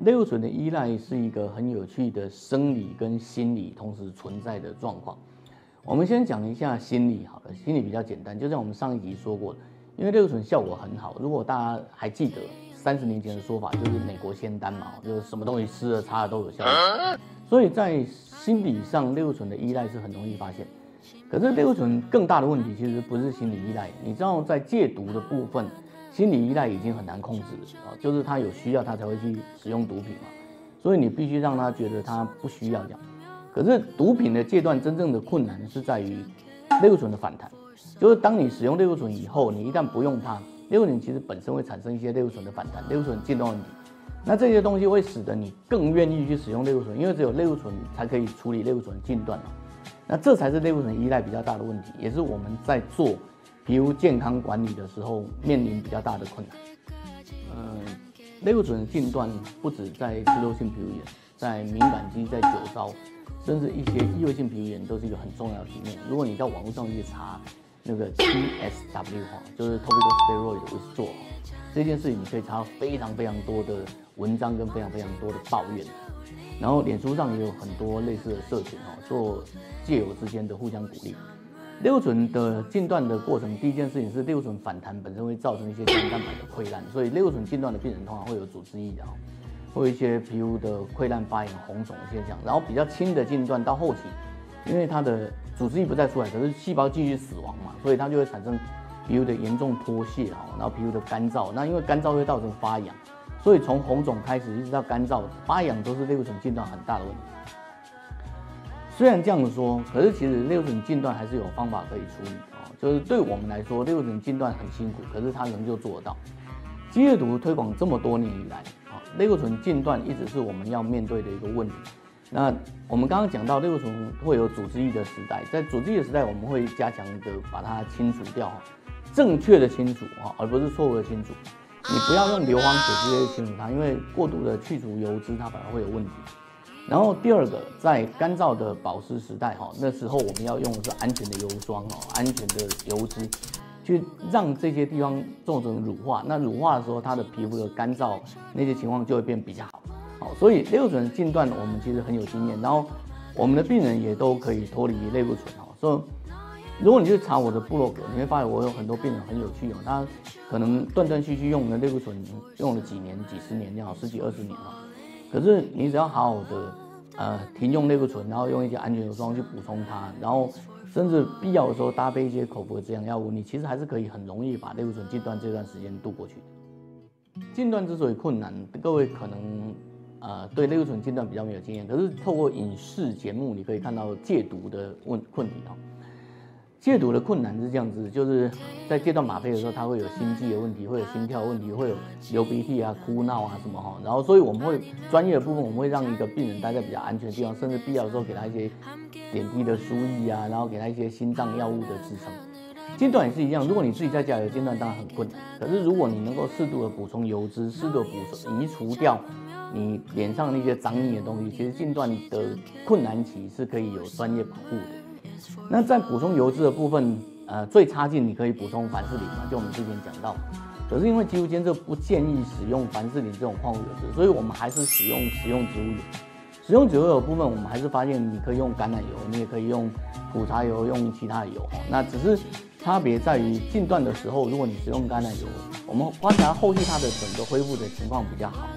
类固醇的依赖是一个很有趣的生理跟心理同时存在的状况。我们先讲一下心理好了，心理比较简单，就像我们上一集说过的，因为类固醇效果很好。如果大家还记得三十年前的说法，就是美国仙丹嘛，就是什么东西吃了擦了都有效果。所以在心理上，类固醇的依赖是很容易发现。可是类固醇更大的问题其实不是心理依赖，你知道在戒毒的部分，心理依赖已经很难控制了啊，就是他有需要他才会去使用毒品嘛，所以你必须让他觉得他不需要这样。可是毒品的阶段真正的困难是在于类固醇的反弹，就是当你使用类固醇以后，你一旦不用它，类固醇其实本身会产生一些类固醇的反弹，类固醇进段问题，那这些东西会使得你更愿意去使用类固醇，因为只有类固醇才可以处理类固醇的进段。那这才是类固醇依赖比较大的问题，也是我们在做皮肤健康管理的时候面临比较大的困难。嗯，类固醇近段不止在脂漏性皮肤炎，在敏感肌、在酒糟，甚至一些异位性皮肤炎都是一个很重要的题目。如果你到网络上去查那个 TSW 哈，就是 topical steroid 的做这件事情，你可以查到非常非常多的文章跟非常非常多的抱怨。然后脸书上也有很多类似的社群哦，做借友之间的互相鼓励。类固醇的进段的过程，第一件事情是类固醇反弹本身会造成一些胶原蛋白的溃烂，所以类固醇进段的病人通常会有组织液哦，会有一些皮肤的溃烂、发炎、红肿的现象。然后比较轻的进段到后期，因为它的组织液不再出来，可是细胞继续死亡嘛，所以它就会产生皮肤的严重脱屑哦，然后皮肤的干燥，那因为干燥会造成发痒。所以从红肿开始一直到干燥发痒，都是类固醇进段很大的问题。虽然这样说，可是其实类固醇进段还是有方法可以处理啊。就是对我们来说，类固醇进段很辛苦，可是它仍旧做得到。积液毒推广这么多年以来啊，类固醇进段一直是我们要面对的一个问题。那我们刚刚讲到类固醇会有组织液的时代，在组织液的时代，我们会加强的把它清除掉，正确的清除啊，而不是错误的清除。你不要用硫磺水直接清除它，因为过度的去除油脂，它反而会有问题。然后第二个，在干燥的保湿时代，哈，那时候我们要用的是安全的油霜，哦，安全的油脂，去让这些地方做成乳化。那乳化的时候，它的皮肤的干燥那些情况就会变比较好。好，所以类固醇近段我们其实很有经验，然后我们的病人也都可以脱离类固醇，哈，所以。如果你去查我的部落格，你会发现我有很多病人很有趣哦，他可能断断续续用的类固醇用了几年、几十年这样，十几二十年了。可是你只要好好的呃停用类固醇，然后用一些安全油霜去补充它，然后甚至必要的时候搭配一些口服的止痒药物，你其实还是可以很容易把类固醇禁断这段时间度过去的。禁断之所以困难，各位可能呃对类固醇禁断比较没有经验，可是透过影视节目你可以看到戒毒的问困题啊。戒毒的困难是这样子，就是在戒断吗啡的时候，他会有心悸的问题，会有心跳问题，会有流鼻涕啊、哭闹啊什么哈。然后，所以我们会专业的部分，我们会让一个病人待在比较安全的地方，甚至必要的时候给他一些点滴的输液啊，然后给他一些心脏药物的支撑。间断也是一样，如果你自己在家里的间断，当然很困难。可是如果你能够适度的补充油脂，适度补充移除掉你脸上那些脏腻的东西，其实间断的困难期是可以有专业保护的。那在补充油脂的部分，呃，最差劲你可以补充凡士林嘛，就我们之前讲到。可是因为肌肤监测不建议使用凡士林这种矿物油脂，所以我们还是使用食用植物油。使用植物油的部分，我们还是发现你可以用橄榄油，你也可以用苦茶油，用其他的油。那只是差别在于近段的时候，如果你使用橄榄油，我们观察后续它的整个恢复的情况比较好。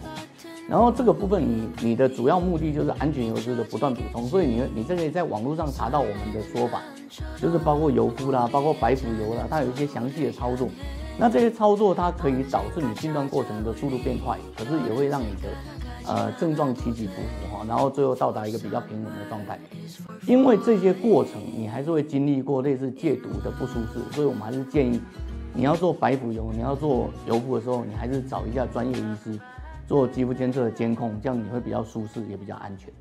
然后这个部分，你你的主要目的就是安全油脂的不断补充，所以你你这个在网络上查到我们的说法，就是包括油敷啦，包括白腐油啦，它有一些详细的操作。那这些操作它可以导致你进段过程的速度变快，可是也会让你的呃症状起起伏伏哈，然后最后到达一个比较平稳的状态。因为这些过程你还是会经历过类似戒毒的不舒适，所以我们还是建议你要做白腐油，你要做油敷的时候，你还是找一下专业医师。做肌肤监测的监控，这样你会比较舒适，也比较安全。